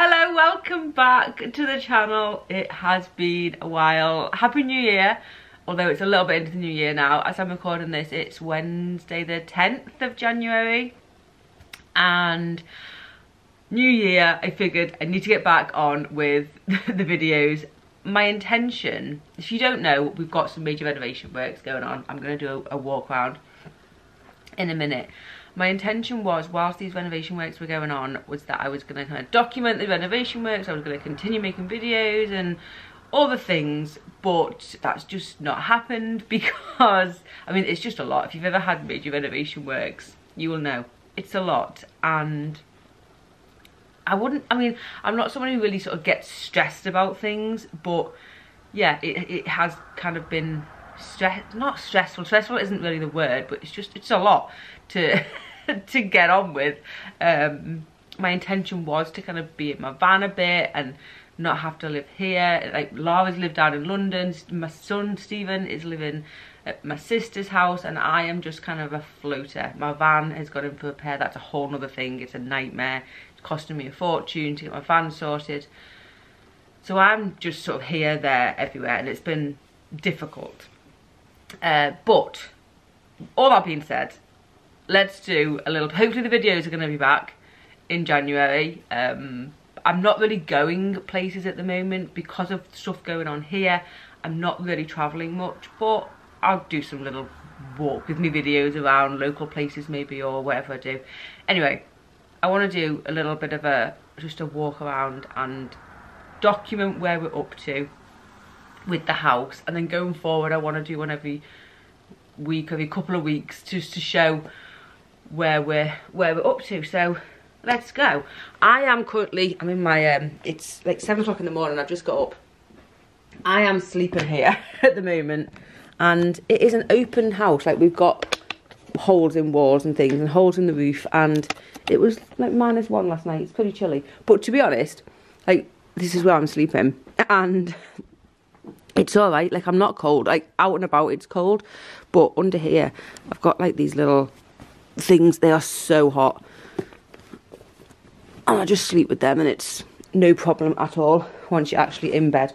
Hello, welcome back to the channel. It has been a while. Happy New Year. Although it's a little bit into the new year now. As I'm recording this, it's Wednesday the 10th of January. And new year, I figured I need to get back on with the videos. My intention, if you don't know, we've got some major renovation works going on. I'm going to do a, a walk around in a minute my intention was whilst these renovation works were going on was that I was going to kind of document the renovation works I was going to continue making videos and all the things but that's just not happened because I mean it's just a lot. If you've ever had major renovation works you will know. It's a lot. And I wouldn't I mean I'm not someone who really sort of gets stressed about things but yeah it, it has kind of been stress not stressful. Stressful isn't really the word but it's just it's a lot to to get on with. Um, my intention was to kind of be in my van a bit and not have to live here. Like Lara's lived down in London. My son Stephen is living at my sister's house and I am just kind of a floater. My van has got in for repair. That's a whole other thing. It's a nightmare. It's costing me a fortune to get my van sorted. So I'm just sort of here, there, everywhere and it's been difficult. Uh, but all that being said, let's do a little, hopefully the videos are going to be back in January. Um, I'm not really going places at the moment because of stuff going on here. I'm not really travelling much, but I'll do some little walk with me videos around local places maybe or whatever I do. Anyway, I want to do a little bit of a, just a walk around and document where we're up to with the house. And then going forward, I want to do one every week, every couple of weeks, just to show where we're where we're up to. So let's go. I am currently i'm in my um it's like seven o'clock in the morning i've just got up. I am sleeping here at the moment and it is an open house. Like we've got holes in walls and things and holes in the roof and it was like minus one last night. It's pretty chilly. But to be honest like this is where i'm sleeping and it's all right. Like i'm not cold. Like out and about it's cold but under here i've got like these little things. They are so hot. And I just sleep with them and it's no problem at all once you're actually in bed.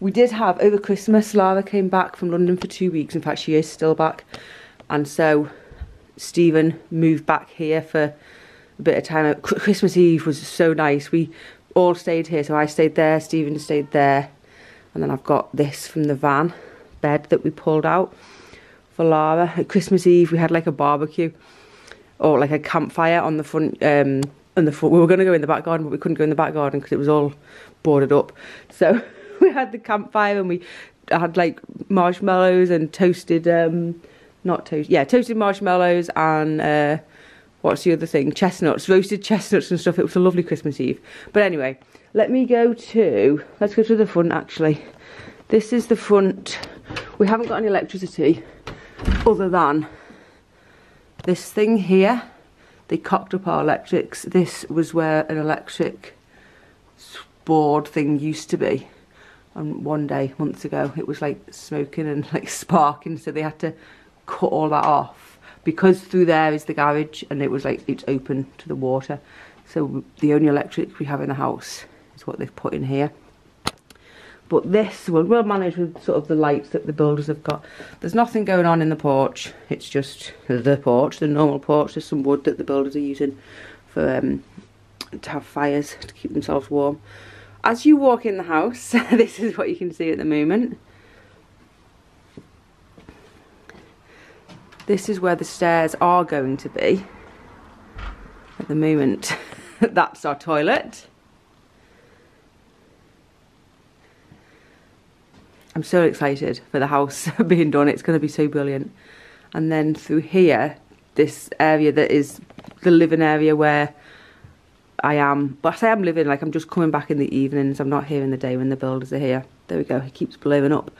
We did have, over Christmas, Lara came back from London for two weeks. In fact, she is still back. And so Stephen moved back here for a bit of time. Christmas Eve was so nice. We all stayed here. So I stayed there, Stephen stayed there. And then I've got this from the van bed that we pulled out for Lara. At Christmas Eve, we had like a barbecue or like a campfire on the front um on the front we were going to go in the back garden but we couldn't go in the back garden because it was all boarded up. So we had the campfire and we had like marshmallows and toasted um not toast yeah toasted marshmallows and uh what's the other thing? Chestnuts roasted chestnuts and stuff. It was a lovely christmas eve. But anyway let me go to let's go to the front actually. This is the front. We haven't got any electricity other than this thing here, they cocked up our electrics. This was where an electric board thing used to be. And one day, months ago, it was like smoking and like sparking, so they had to cut all that off. Because through there is the garage and it was like, it's open to the water. So the only electric we have in the house is what they've put in here. But this, will we'll manage with sort of the lights that the builders have got. There's nothing going on in the porch. It's just the porch, the normal porch. There's some wood that the builders are using for um, to have fires to keep themselves warm. As you walk in the house, this is what you can see at the moment. This is where the stairs are going to be. At the moment, that's our toilet. I'm so excited for the house being done. It's going to be so brilliant. And then through here, this area that is the living area where I am. But I say I'm living, like I'm just coming back in the evenings. I'm not here in the day when the builders are here. There we go. It keeps blowing up.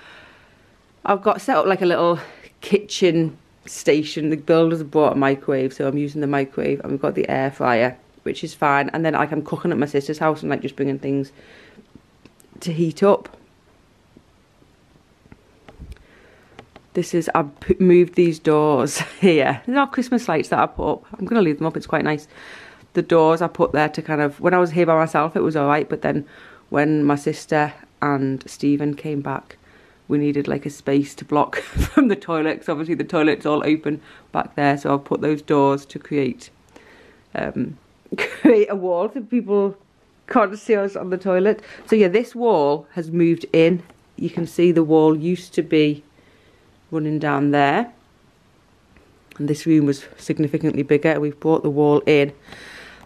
I've got set up like a little kitchen station. The builders brought a microwave, so I'm using the microwave. And we've got the air fryer, which is fine. And then like I'm cooking at my sister's house and like just bringing things to heat up. This is, I've moved these doors here. These are Christmas lights that I put up. I'm going to leave them up, it's quite nice. the doors I put there to kind of, when I was here by myself, it was all right. But then when my sister and Stephen came back, we needed like a space to block from the toilet because obviously the toilet's all open back there. So I've put those doors to create um, create a wall so people can't see us on the toilet. So yeah, this wall has moved in. You can see the wall used to be running down there. And this room was significantly bigger. We've brought the wall in.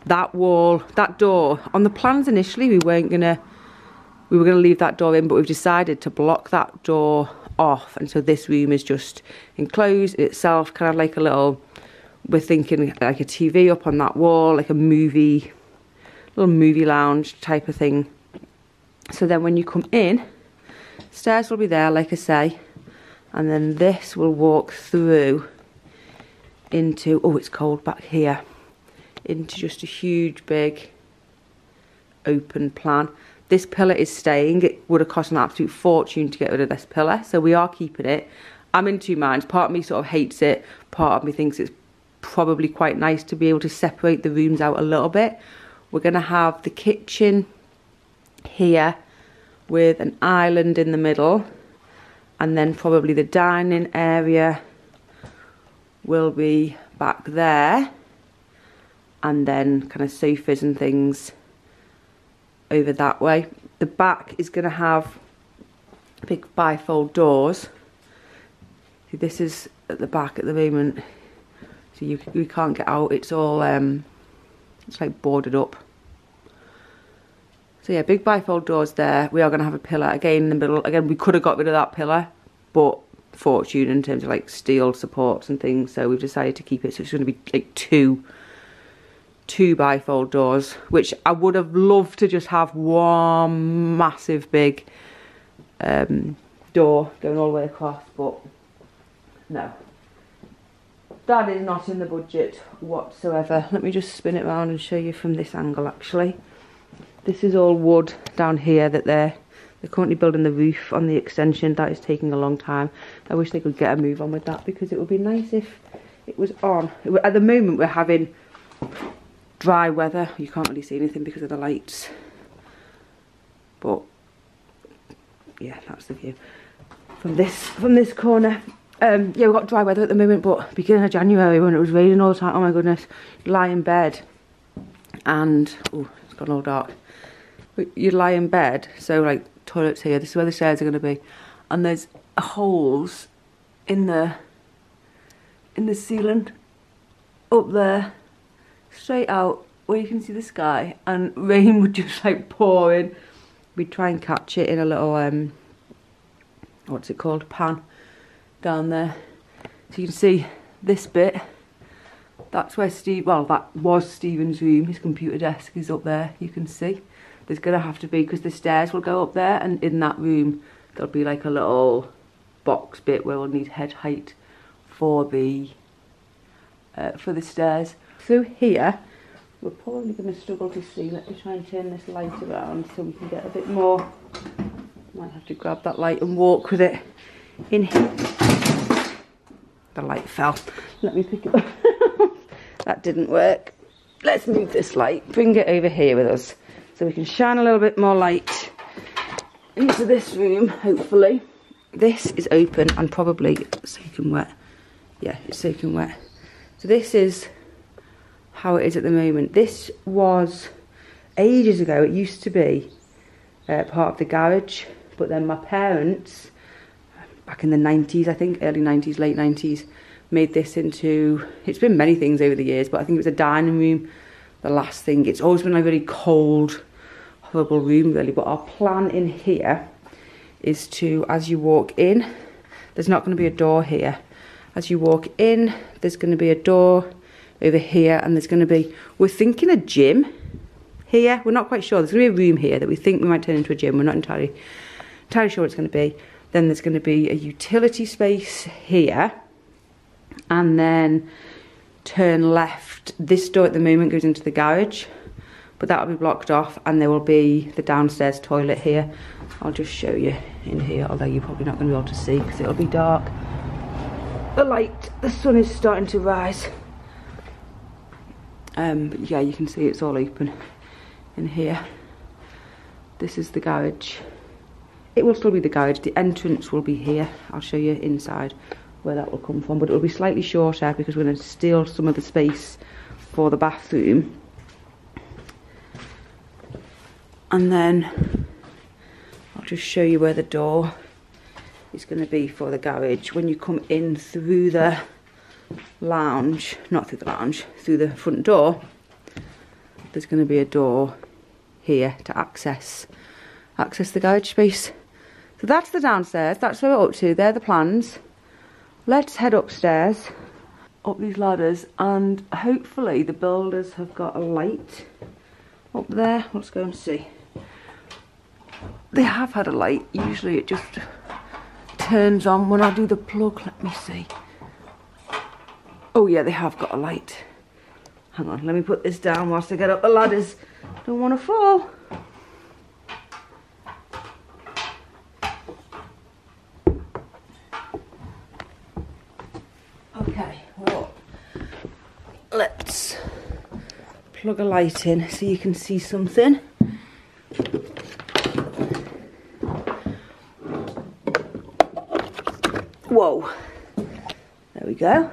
That wall, that door, on the plans initially we weren't gonna, we were gonna leave that door in, but we've decided to block that door off. And so this room is just enclosed itself, kind of like a little, we're thinking like a TV up on that wall, like a movie little movie lounge type of thing. So then when you come in, stairs will be there, like I say, and then this will walk through into, oh, it's cold back here, into just a huge, big, open plan. This pillar is staying. It would have cost an absolute fortune to get rid of this pillar, so we are keeping it. I'm in two minds. Part of me sort of hates it. Part of me thinks it's probably quite nice to be able to separate the rooms out a little bit. We're going to have the kitchen here with an island in the middle and then probably the dining area will be back there and then kind of sofas and things over that way. The back is going to have big bifold doors. See, this is at the back at the moment, so you, you can't get out. It's all um, it's like boarded up. So yeah, big bifold doors there. We are going to have a pillar again in the middle. Again, we could have got rid of that pillar, but fortune in terms of like steel supports and things. So we've decided to keep it. So it's going to be like two, two bifold doors, which I would have loved to just have one massive big um, door going all the way across, but no, that is not in the budget whatsoever. Let me just spin it around and show you from this angle actually. This is all wood down here that they're they're currently building the roof on the extension. That is taking a long time. I wish they could get a move on with that because it would be nice if it was on. At the moment we're having dry weather. You can't really see anything because of the lights. But yeah, that's the view from this from this corner. Um, yeah, we've got dry weather at the moment, but beginning of January when it was raining all the time, oh my goodness, lie in bed and, oh, it's gone all dark. You lie in bed, so like toilets here, this is where the stairs are going to be, and there's holes in the, in the ceiling up there, straight out where you can see the sky, and rain would just like pour in. We'd try and catch it in a little, um, what's it called, pan down there. So you can see this bit. That's where Steve, well, that was Stephen's room. His computer desk is up there, you can see. There's going to have to be, because the stairs will go up there, and in that room, there'll be like a little box bit where we'll need head height for the, uh, for the stairs. So here, we're probably going to struggle to see. Let me try and turn this light around so we can get a bit more. Might have to grab that light and walk with it in here. The light fell. Let me pick it up. that didn't work. Let's move this light, bring it over here with us so we can shine a little bit more light into this room, hopefully. This is open and probably soaking wet. Yeah, it's soaking wet. So this is how it is at the moment. This was ages ago, it used to be uh, part of the garage, but then my parents back in the 90s, I think, early 90s, late 90s, made this into, it's been many things over the years, but I think it was a dining room, the last thing. It's always been a really cold, horrible room really, but our plan in here is to, as you walk in, there's not going to be a door here. As you walk in, there's going to be a door over here, and there's going to be, we're thinking a gym here. We're not quite sure. There's going to be a room here that we think we might turn into a gym. We're not entirely, entirely sure what it's going to be. Then there's going to be a utility space here. And then turn left. This door at the moment goes into the garage. But that will be blocked off. And there will be the downstairs toilet here. I'll just show you in here. Although you're probably not going to be able to see because it'll be dark. The light, the sun is starting to rise. Um, but yeah, you can see it's all open in here. This is the garage. It will still be the garage. The entrance will be here. I'll show you inside where that will come from. But it will be slightly shorter because we're going to steal some of the space for the bathroom. And then I'll just show you where the door is going to be for the garage. When you come in through the lounge, not through the lounge, through the front door, there's going to be a door here to access access the garage space. So that's the downstairs, that's where we're up to, they're the plans. Let's head upstairs, up these ladders, and hopefully the builders have got a light up there. Let's go and see. They have had a light, usually it just turns on when I do the plug, let me see. Oh yeah, they have got a light. Hang on, let me put this down whilst I get up the ladders. Don't want to fall. Okay, well, let's plug a light in so you can see something. Whoa, there we go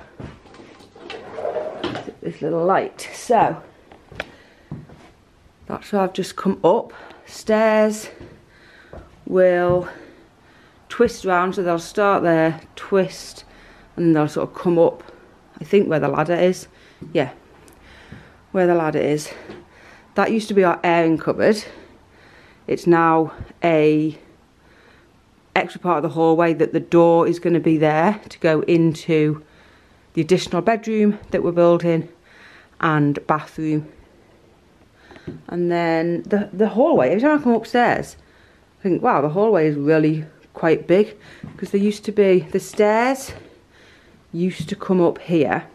this little light. So, that's where I've just come up. Stairs will twist round, so they'll start there, twist, and they'll sort of come up, I think where the ladder is. Yeah, where the ladder is. That used to be our airing cupboard. It's now a extra part of the hallway that the door is going to be there to go into the additional bedroom that we're building and bathroom. And then the, the hallway, every time I come upstairs, I think, wow, the hallway is really quite big. Because there used to be, the stairs used to come up here.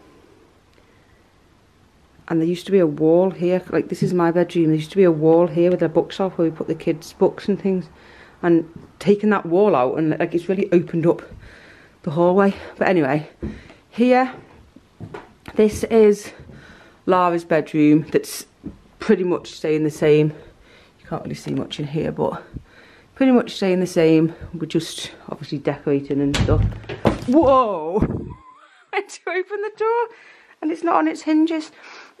And there used to be a wall here, like this is my bedroom, there used to be a wall here with a bookshelf where we put the kids' books and things. And taking that wall out and like it's really opened up the hallway. But anyway, here, this is Lara's bedroom that's pretty much staying the same. You can't really see much in here, but pretty much staying the same. We're just obviously decorating and stuff. Whoa! I to open the door and it's not on its hinges.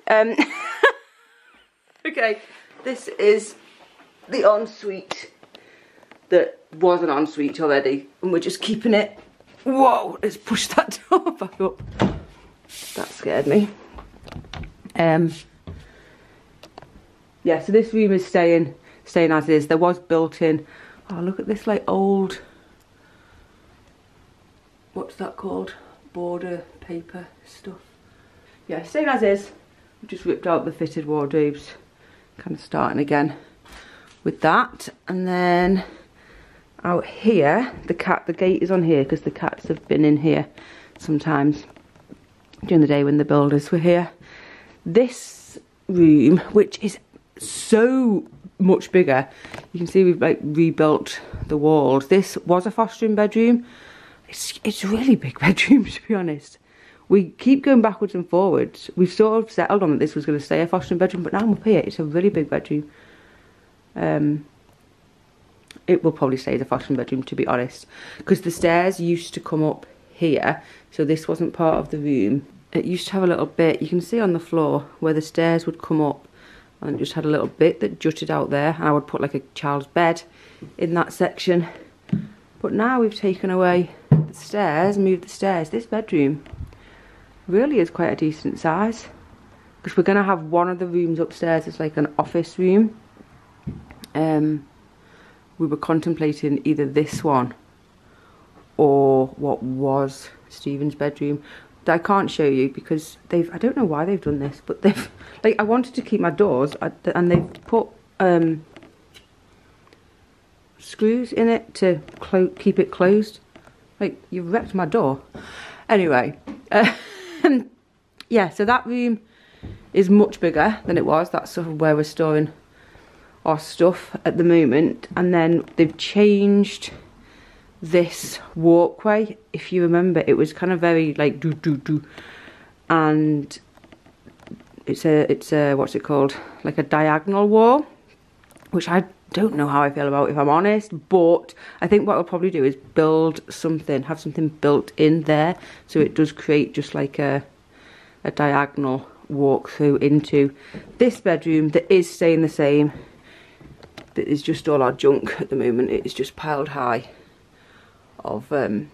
Um, okay, this is the ensuite that was an ensuite already and we're just keeping it. Whoa, let's push that door back up. That scared me. Um, yeah, so this room is staying staying as is. There was built in. Oh, look at this like old. What's that called? Border paper stuff. Yeah, staying as is. We've just ripped out the fitted wardrobes. Kind of starting again with that, and then out here, the cat. The gate is on here because the cats have been in here sometimes during the day when the builders were here this room, which is so much bigger, you can see we've like rebuilt the walls. This was a fostering bedroom. It's, it's a really big bedroom, to be honest. We keep going backwards and forwards. We've sort of settled on that this was going to stay a fostering bedroom, but now I'm up here, it's a really big bedroom. Um, it will probably stay the fashion bedroom, to be honest. Because the stairs used to come up here, so this wasn't part of the room it used to have a little bit, you can see on the floor where the stairs would come up and just had a little bit that jutted out there and I would put like a child's bed in that section. But now we've taken away the stairs, moved the stairs. This bedroom really is quite a decent size because we're going to have one of the rooms upstairs as like an office room. Um, we were contemplating either this one or what was Stephen's bedroom that I can't show you because they've I don't know why they've done this but they've like I wanted to keep my doors and they've put um, screws in it to keep it closed. Like you've wrecked my door. Anyway uh, yeah so that room is much bigger than it was. That's sort of where we're storing our stuff at the moment and then they've changed this walkway. If you remember, it was kind of very like do do do, and it's a it's a what's it called? Like a diagonal wall which I don't know how I feel about if I'm honest. But I think what I'll probably do is build something have something built in there so it does create just like a a diagonal walk through into this bedroom that is staying the same that is just all our junk at the moment. It is just piled high of um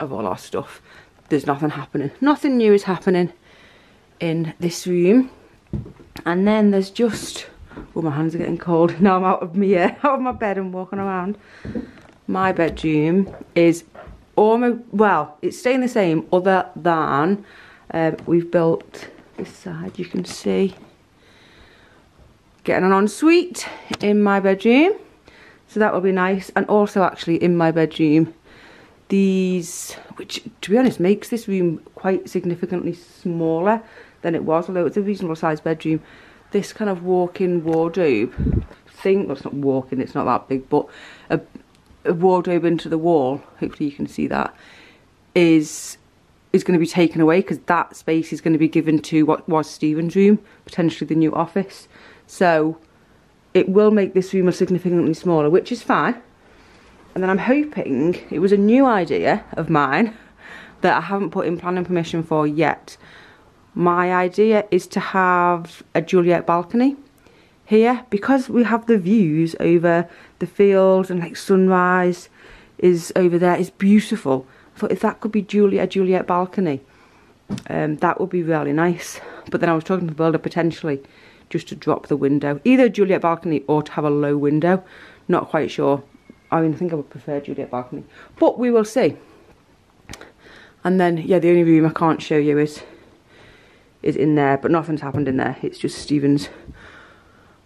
of all our stuff. There's nothing happening. Nothing new is happening in this room. And then there's just oh my hands are getting cold. Now I'm out of me uh, out of my bed and walking around. My bedroom is almost well it's staying the same other than um, we've built this side. You can see getting an ensuite in my bedroom. So that will be nice. And also actually in my bedroom these which to be honest makes this room quite significantly smaller than it was although it's a reasonable sized bedroom. This kind of walk-in wardrobe thing well it's not walk-in it's not that big but a, a wardrobe into the wall hopefully you can see that is is going to be taken away because that space is going to be given to what was Stephen's room, potentially the new office. So it will make this room significantly smaller, which is fine. And then I'm hoping, it was a new idea of mine that I haven't put in planning permission for yet. My idea is to have a Juliet balcony here because we have the views over the fields and like sunrise is over there. It's beautiful. I thought if that could be Juliet, a Juliet balcony, um, that would be really nice. But then I was talking to the builder potentially just to drop the window. Either Juliet balcony or to have a low window. Not quite sure. I mean, I think I would prefer Juliet balcony. But we will see. And then, yeah, the only room I can't show you is is in there. But nothing's happened in there. It's just Stephen's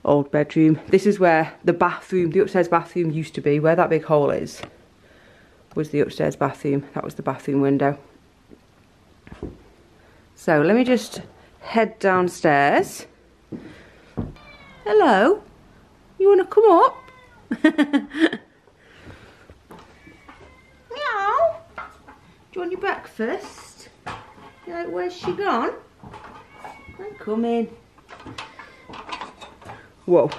old bedroom. This is where the bathroom, the upstairs bathroom used to be. Where that big hole is was the upstairs bathroom. That was the bathroom window. So let me just head downstairs. Hello, you want to come up? Meow. Do you want your breakfast? You're like, where's she gone? I'm coming. Whoa.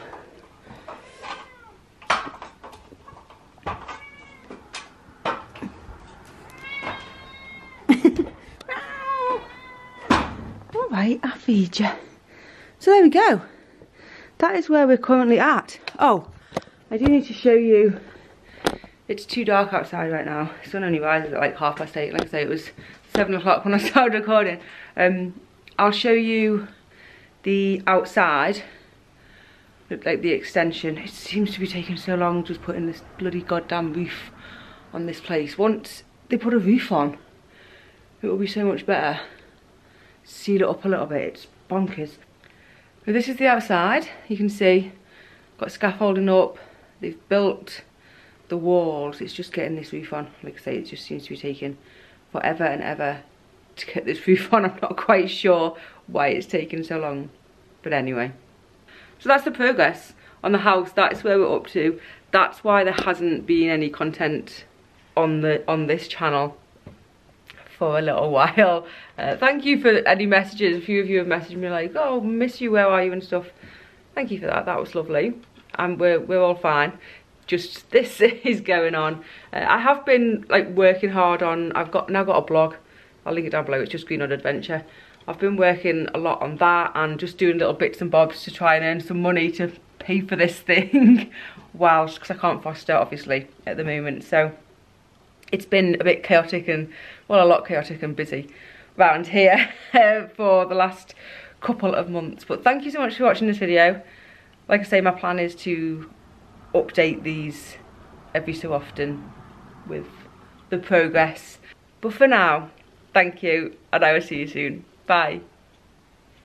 All right, I'll feed you. So there we go. That is where we're currently at. Oh, I do need to show you. It's too dark outside right now. The sun only rises at like half past eight. Like I say, it was seven o'clock when I started recording. Um, I'll show you the outside, like the extension. It seems to be taking so long just putting this bloody goddamn roof on this place. Once they put a roof on, it will be so much better. Seal it up a little bit, it's bonkers. This is the outside, you can see, got scaffolding up, they've built the walls, it's just getting this roof on. Like I say, it just seems to be taking forever and ever to get this roof on. I'm not quite sure why it's taking so long, but anyway. So that's the progress on the house, that's where we're up to. That's why there hasn't been any content on the on this channel for a little while. Uh, thank you for any messages. A few of you have messaged me like, oh, miss you, where are you and stuff. Thank you for that, that was lovely. And we're, we're all fine. Just this is going on. Uh, I have been like working hard on, I've got now got a blog. I'll link it down below, it's just Greenoid Adventure. I've been working a lot on that and just doing little bits and bobs to try and earn some money to pay for this thing whilst, because I can't foster obviously at the moment. So it's been a bit chaotic and, well, a lot chaotic and busy around here for the last couple of months. But thank you so much for watching this video. Like I say, my plan is to update these every so often with the progress. But for now, thank you, and I will see you soon. Bye.